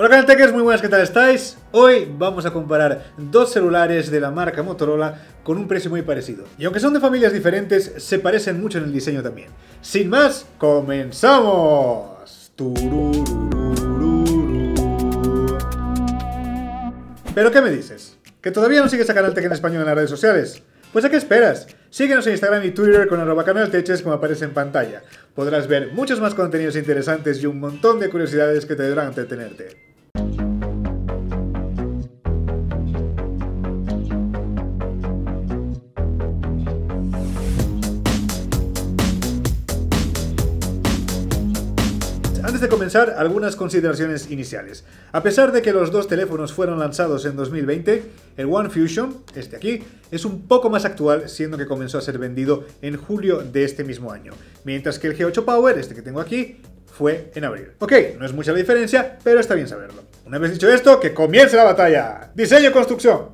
Hola canalteques, muy buenas, ¿qué tal estáis? Hoy vamos a comparar dos celulares de la marca Motorola con un precio muy parecido. Y aunque son de familias diferentes, se parecen mucho en el diseño también. Sin más, ¡comenzamos! ¿Pero qué me dices? ¿Que todavía no sigues a Canaltech en español en las redes sociales? Pues ¿a qué esperas? Síguenos en Instagram y Twitter con arroba canalteches como aparece en pantalla. Podrás ver muchos más contenidos interesantes y un montón de curiosidades que te deberán entretenerte. Antes de comenzar, algunas consideraciones iniciales. A pesar de que los dos teléfonos fueron lanzados en 2020, el One Fusion, este aquí, es un poco más actual, siendo que comenzó a ser vendido en julio de este mismo año, mientras que el G8 Power, este que tengo aquí, fue en abril. Ok, no es mucha la diferencia, pero está bien saberlo. Una vez dicho esto, que comience la batalla. Diseño y construcción.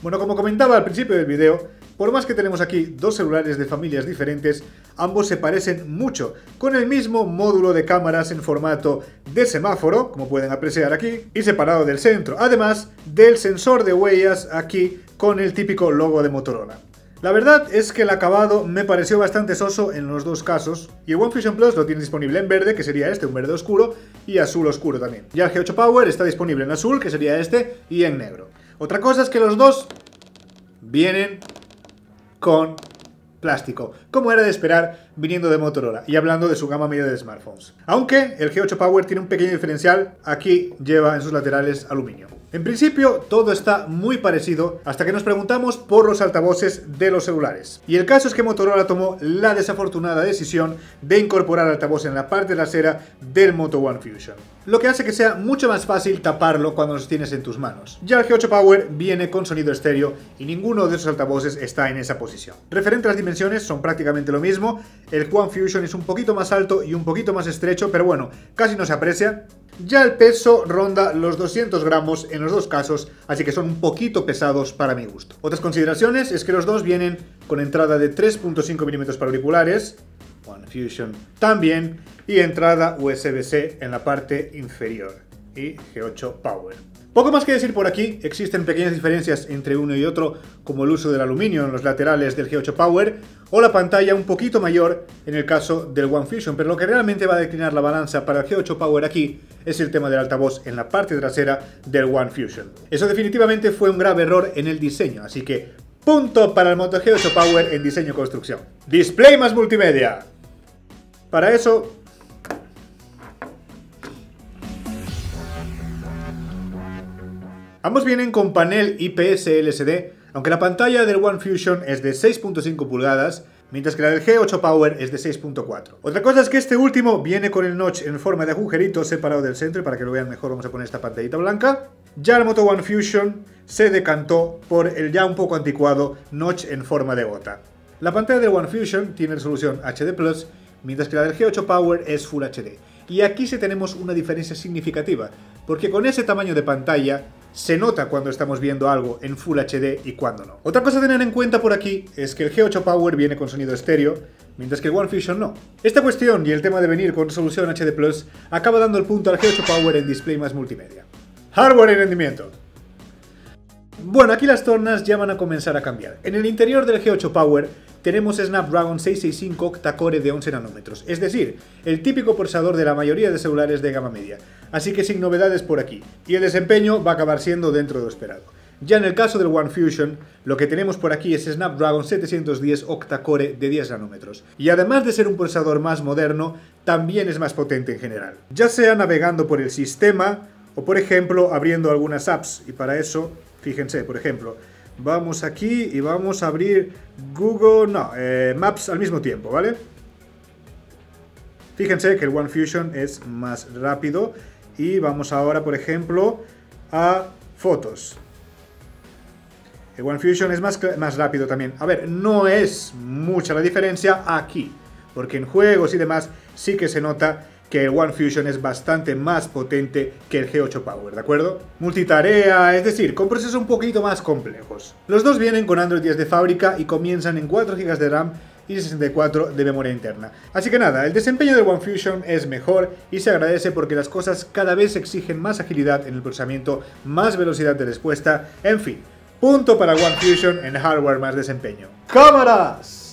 Bueno, como comentaba al principio del video, por más que tenemos aquí dos celulares de familias diferentes, ambos se parecen mucho, con el mismo módulo de cámaras en formato de semáforo, como pueden apreciar aquí, y separado del centro, además del sensor de huellas aquí con el típico logo de Motorola. La verdad es que el acabado me pareció bastante soso en los dos casos, y el One Fusion Plus lo tiene disponible en verde, que sería este, un verde oscuro, y azul oscuro también. Ya el G8 Power está disponible en azul, que sería este, y en negro. Otra cosa es que los dos vienen con plástico, como era de esperar viniendo de Motorola y hablando de su gama media de smartphones. Aunque el G8 Power tiene un pequeño diferencial, aquí lleva en sus laterales aluminio. En principio, todo está muy parecido hasta que nos preguntamos por los altavoces de los celulares. Y el caso es que Motorola tomó la desafortunada decisión de incorporar altavoz en la parte trasera del Moto One Fusion. Lo que hace que sea mucho más fácil taparlo cuando los tienes en tus manos. Ya el G8 Power viene con sonido estéreo y ninguno de esos altavoces está en esa posición. Referente a las dimensiones, son prácticamente lo mismo. El One Fusion es un poquito más alto y un poquito más estrecho, pero bueno, casi no se aprecia. Ya el peso ronda los 200 gramos en los dos casos, así que son un poquito pesados para mi gusto. Otras consideraciones es que los dos vienen con entrada de 3.5 mm para auriculares, One Fusion también, y entrada USB-C en la parte inferior, y G8 Power. Poco más que decir por aquí, existen pequeñas diferencias entre uno y otro, como el uso del aluminio en los laterales del G8 Power, o la pantalla un poquito mayor en el caso del One Fusion, pero lo que realmente va a declinar la balanza para el G8 Power aquí es el tema del altavoz en la parte trasera del One Fusion. Eso definitivamente fue un grave error en el diseño, así que punto para el Moto G8 Power en diseño y construcción. Display más multimedia. Para eso Ambos vienen con panel IPS LCD, aunque la pantalla del One Fusion es de 6.5 pulgadas, mientras que la del G8 Power es de 6.4. Otra cosa es que este último viene con el notch en forma de agujerito separado del centro, para que lo vean mejor vamos a poner esta pantallita blanca. Ya el Moto One Fusion se decantó por el ya un poco anticuado notch en forma de gota. La pantalla del One Fusion tiene resolución HD+, mientras que la del G8 Power es Full HD. Y aquí sí tenemos una diferencia significativa, porque con ese tamaño de pantalla se nota cuando estamos viendo algo en Full HD y cuando no. Otra cosa a tener en cuenta por aquí es que el G8 Power viene con sonido estéreo, mientras que el One Fusion no. Esta cuestión y el tema de venir con resolución HD Plus acaba dando el punto al G8 Power en display más multimedia. Hardware y rendimiento. Bueno, aquí las tornas ya van a comenzar a cambiar. En el interior del G8 Power tenemos Snapdragon 665 octa-core de 11 nanómetros, es decir, el típico procesador de la mayoría de celulares de gama media, así que sin novedades por aquí, y el desempeño va a acabar siendo dentro de lo esperado. Ya en el caso del One Fusion, lo que tenemos por aquí es Snapdragon 710 octa-core de 10 nanómetros, y además de ser un procesador más moderno, también es más potente en general. Ya sea navegando por el sistema, o por ejemplo abriendo algunas apps, y para eso, fíjense, por ejemplo, Vamos aquí y vamos a abrir Google, no, eh, Maps al mismo tiempo, ¿vale? Fíjense que el One Fusion es más rápido y vamos ahora, por ejemplo, a fotos. El One Fusion es más, más rápido también. A ver, no es mucha la diferencia aquí, porque en juegos y demás sí que se nota que el One Fusion es bastante más potente que el G8 Power, ¿de acuerdo? Multitarea, es decir, con procesos un poquito más complejos. Los dos vienen con Android 10 de fábrica y comienzan en 4 GB de RAM y 64 de memoria interna. Así que nada, el desempeño del One Fusion es mejor y se agradece porque las cosas cada vez exigen más agilidad en el procesamiento, más velocidad de respuesta, en fin. Punto para One Fusion en hardware más desempeño. ¡Cámaras!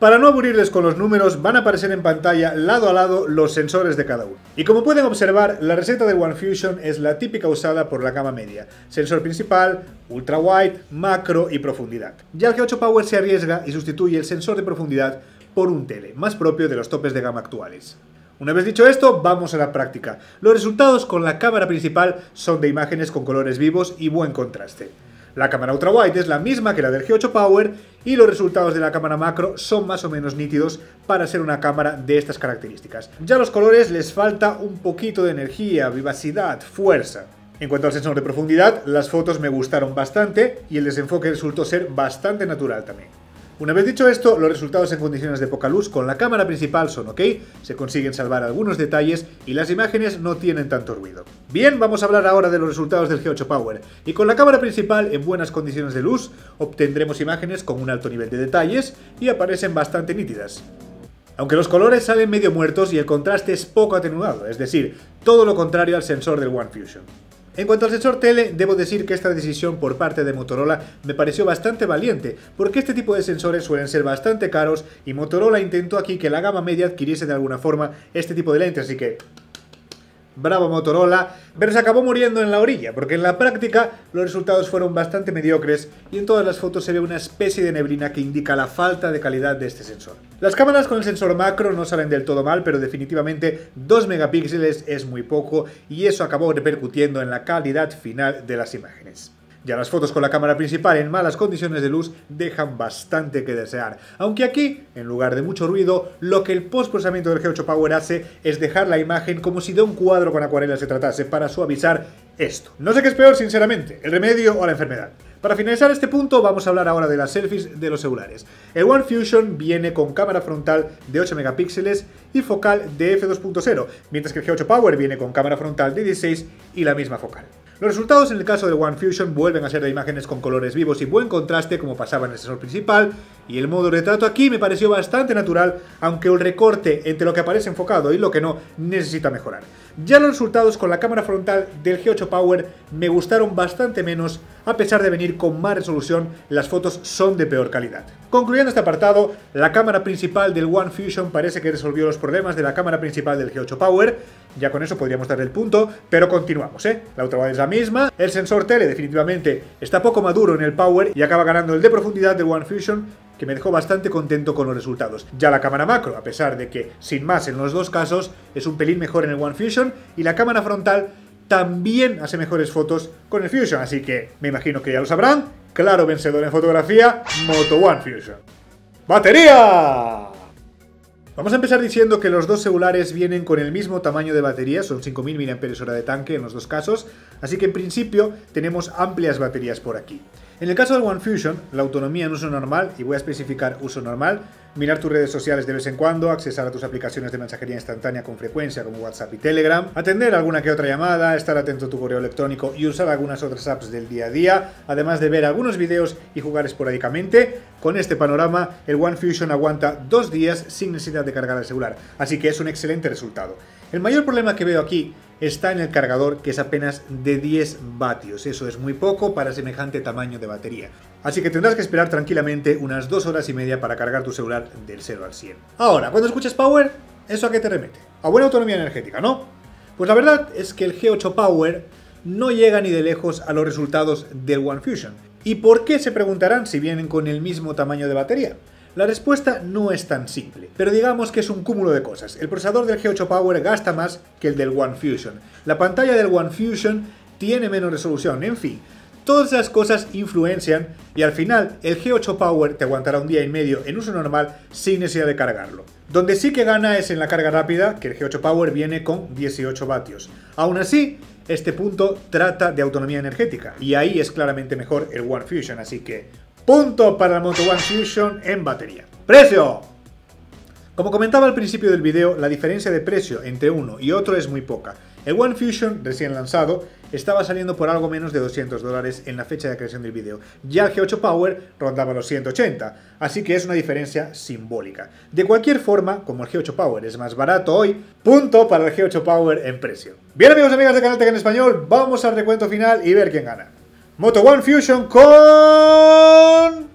Para no aburrirles con los números, van a aparecer en pantalla lado a lado los sensores de cada uno. Y como pueden observar, la receta del One Fusion es la típica usada por la gama media. Sensor principal, ultra wide, macro y profundidad. Ya el G8 Power se arriesga y sustituye el sensor de profundidad por un tele, más propio de los topes de gama actuales. Una vez dicho esto, vamos a la práctica. Los resultados con la cámara principal son de imágenes con colores vivos y buen contraste. La cámara ultra wide es la misma que la del G8 Power y los resultados de la cámara macro son más o menos nítidos para ser una cámara de estas características. Ya los colores les falta un poquito de energía, vivacidad, fuerza. En cuanto al sensor de profundidad, las fotos me gustaron bastante y el desenfoque resultó ser bastante natural también. Una vez dicho esto, los resultados en condiciones de poca luz con la cámara principal son ok, se consiguen salvar algunos detalles y las imágenes no tienen tanto ruido. Bien, vamos a hablar ahora de los resultados del G8 Power, y con la cámara principal en buenas condiciones de luz, obtendremos imágenes con un alto nivel de detalles y aparecen bastante nítidas. Aunque los colores salen medio muertos y el contraste es poco atenuado, es decir, todo lo contrario al sensor del One Fusion. En cuanto al sensor tele, debo decir que esta decisión por parte de Motorola me pareció bastante valiente, porque este tipo de sensores suelen ser bastante caros y Motorola intentó aquí que la gama media adquiriese de alguna forma este tipo de lentes, así que bravo Motorola, pero se acabó muriendo en la orilla, porque en la práctica los resultados fueron bastante mediocres y en todas las fotos se ve una especie de neblina que indica la falta de calidad de este sensor. Las cámaras con el sensor macro no salen del todo mal, pero definitivamente 2 megapíxeles es muy poco y eso acabó repercutiendo en la calidad final de las imágenes. Ya las fotos con la cámara principal en malas condiciones de luz dejan bastante que desear. Aunque aquí, en lugar de mucho ruido, lo que el postprocesamiento del G8 Power hace es dejar la imagen como si de un cuadro con acuarela se tratase para suavizar esto. No sé qué es peor, sinceramente, el remedio o la enfermedad. Para finalizar este punto, vamos a hablar ahora de las selfies de los celulares. El One Fusion viene con cámara frontal de 8 megapíxeles y focal de f2.0, mientras que el G8 Power viene con cámara frontal de 16 y la misma focal. Los resultados en el caso del One Fusion vuelven a ser de imágenes con colores vivos y buen contraste como pasaba en el sensor principal, y el modo retrato aquí me pareció bastante natural, aunque el recorte entre lo que aparece enfocado y lo que no necesita mejorar. Ya los resultados con la cámara frontal del G8 Power me gustaron bastante menos, a pesar de venir con más resolución, las fotos son de peor calidad. Concluyendo este apartado, la cámara principal del One Fusion parece que resolvió los problemas de la cámara principal del G8 Power, ya con eso podríamos darle el punto, pero continuamos, ¿eh? La ultrawide es la misma, el sensor tele definitivamente está poco maduro en el Power y acaba ganando el de profundidad del One Fusion, que me dejó bastante contento con los resultados. Ya la cámara macro, a pesar de que, sin más en los dos casos, es un pelín mejor en el One Fusion, y la cámara frontal también hace mejores fotos con el Fusion, así que me imagino que ya lo sabrán. Claro vencedor en fotografía, Moto One Fusion. ¡Batería! Vamos a empezar diciendo que los dos celulares vienen con el mismo tamaño de batería, son 5000 mAh de tanque en los dos casos, así que en principio tenemos amplias baterías por aquí. En el caso del One Fusion, la autonomía en uso normal, y voy a especificar uso normal, mirar tus redes sociales de vez en cuando, accesar a tus aplicaciones de mensajería instantánea con frecuencia como WhatsApp y Telegram, atender alguna que otra llamada, estar atento a tu correo electrónico y usar algunas otras apps del día a día, además de ver algunos vídeos y jugar esporádicamente. Con este panorama, el One Fusion aguanta dos días sin necesidad de cargar el celular, así que es un excelente resultado. El mayor problema que veo aquí está en el cargador que es apenas de 10 vatios. Eso es muy poco para semejante tamaño de batería. Así que tendrás que esperar tranquilamente unas 2 horas y media para cargar tu celular del 0 al 100. Ahora, cuando escuchas Power, ¿eso a qué te remete? A buena autonomía energética, ¿no? Pues la verdad es que el G8 Power no llega ni de lejos a los resultados del One Fusion. ¿Y por qué se preguntarán si vienen con el mismo tamaño de batería? La respuesta no es tan simple, pero digamos que es un cúmulo de cosas. El procesador del G8 Power gasta más que el del One Fusion. La pantalla del One Fusion tiene menos resolución, en fin. Todas esas cosas influencian y al final el G8 Power te aguantará un día y medio en uso normal sin necesidad de cargarlo. Donde sí que gana es en la carga rápida, que el G8 Power viene con 18 vatios. Aún así, este punto trata de autonomía energética y ahí es claramente mejor el One Fusion, así que Punto para la Moto One Fusion en batería. ¡Precio! Como comentaba al principio del video, la diferencia de precio entre uno y otro es muy poca. El One Fusion, recién lanzado, estaba saliendo por algo menos de 200 dólares en la fecha de creación del vídeo. Ya el G8 Power rondaba los 180, así que es una diferencia simbólica. De cualquier forma, como el G8 Power es más barato hoy, punto para el G8 Power en precio. Bien amigos y amigas de Canal Tech en Español, vamos al recuento final y ver quién gana. Moto One Fusion con...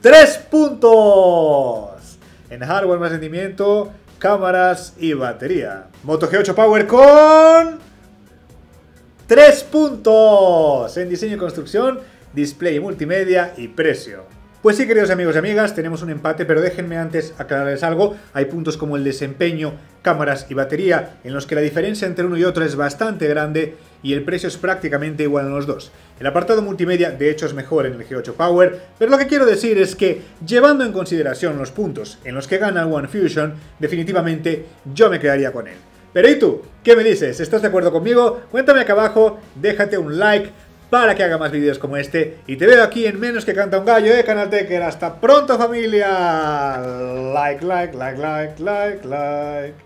3 puntos. En hardware más rendimiento, cámaras y batería. Moto G8 Power con... 3 puntos en diseño y construcción, display multimedia y precio. Pues sí, queridos amigos y amigas, tenemos un empate, pero déjenme antes aclararles algo. Hay puntos como el desempeño, cámaras y batería, en los que la diferencia entre uno y otro es bastante grande y el precio es prácticamente igual en los dos. El apartado multimedia, de hecho, es mejor en el G8 Power, pero lo que quiero decir es que, llevando en consideración los puntos en los que gana el One Fusion, definitivamente yo me quedaría con él. Pero ¿y tú? ¿Qué me dices? ¿Estás de acuerdo conmigo? Cuéntame acá abajo, déjate un like para que haga más vídeos como este. Y te veo aquí en Menos que Canta un Gallo, ¿eh, Canal Tecker? ¡Hasta pronto, familia! Like, like, like, like, like, like.